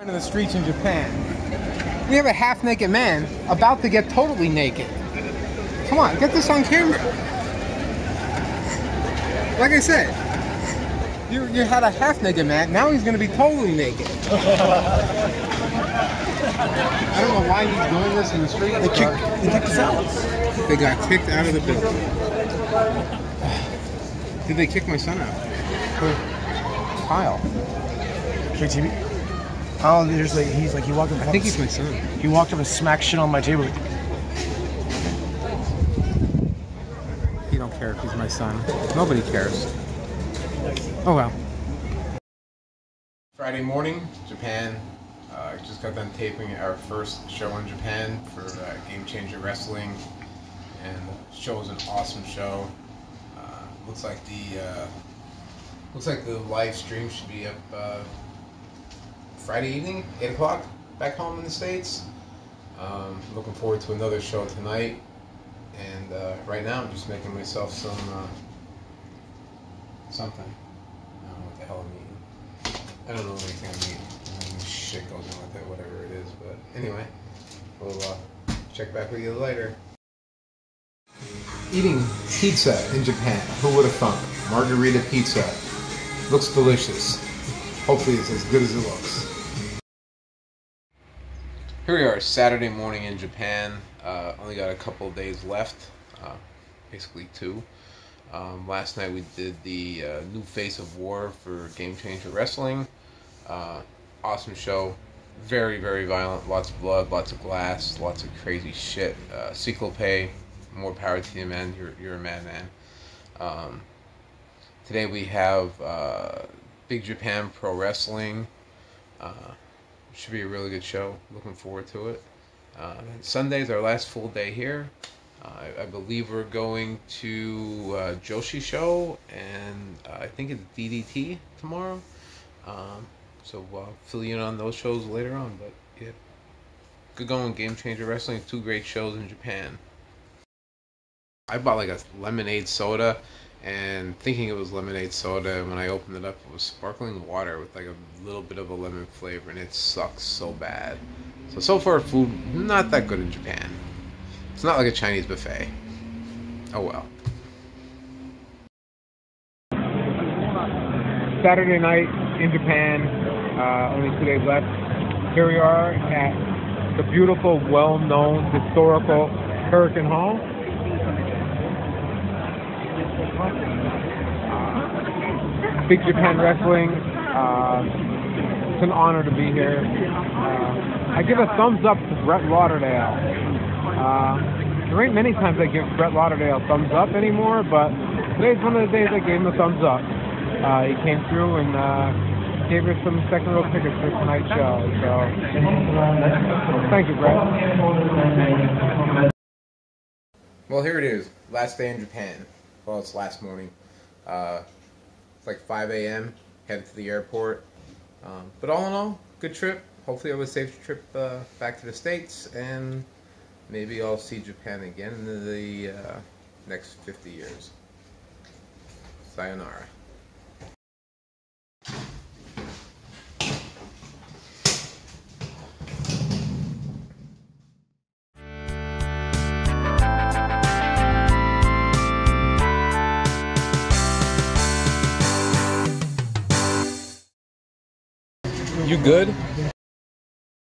into the streets in Japan. We have a half naked man about to get totally naked. Come on, get this on camera. Like I said, you, you had a half naked man, now he's gonna be totally naked. I don't know why he's doing this in the street. They kicked, they kicked us out. They got kicked out of the building. Did they kick my son out? Kyle. Wait, TV. Oh, there's like he's like he walked up. I think he's my son. He walked up and smacked shit on my table. He don't care if he's my son. Nobody cares. Oh well. Friday morning, Japan. Uh, just got done taping our first show in Japan for uh, Game Changer Wrestling, and the show was an awesome show. Uh, looks like the uh, looks like the live stream should be up uh, Friday evening, eight o'clock, back home in the states. Um, looking forward to another show tonight, and uh, right now I'm just making myself some uh, something. I don't know what the hell I'm eating. I don't know anything I'm eating. Mean, shit goes on with it, whatever it is. But anyway, we'll uh, check back with you later. Eating pizza in Japan. Who would have thunk? Margarita pizza. Looks delicious. Hopefully it's as good as it looks. Here we are, Saturday morning in Japan. Uh, only got a couple of days left, uh, basically two. Um, last night we did the uh, new face of war for Game Changer Wrestling. Uh, awesome show. Very, very violent. Lots of blood, lots of glass, lots of crazy shit. Uh, Cyclope, more power to you, man. You're, you're a madman. Um, today we have uh, Big Japan Pro Wrestling. Should be a really good show. Looking forward to it. Uh, Sunday's our last full day here. Uh, I, I believe we're going to uh, Joshi Show and uh, I think it's DDT tomorrow. Um, so I'll fill you in on those shows later on. But yeah, good going, Game Changer Wrestling. Two great shows in Japan. I bought like a lemonade soda and thinking it was lemonade soda And when I opened it up it was sparkling water with like a little bit of a lemon flavor and it sucks so bad. So so far food not that good in Japan. It's not like a Chinese buffet. Oh well. Saturday night in Japan, uh, only two days left. Here we are at the beautiful, well-known, historical Korakuen Hall. Big Japan Wrestling. Uh, it's an honor to be here. Uh, I give a thumbs up to Brett Lauderdale. Uh, there ain't many times I give Brett Lauderdale a thumbs up anymore, but today's one of the days I gave him a thumbs up. Uh, he came through and uh, gave us some second row tickets for tonight's show. So, thank you, Brett. Well, here it is. Last day in Japan. Well, it's last morning. Uh, it's like 5 a.m. Headed to the airport. Um, but all in all, good trip. Hopefully, it was a safe trip uh, back to the States, and maybe I'll see Japan again in the uh, next 50 years. Sayonara. You good?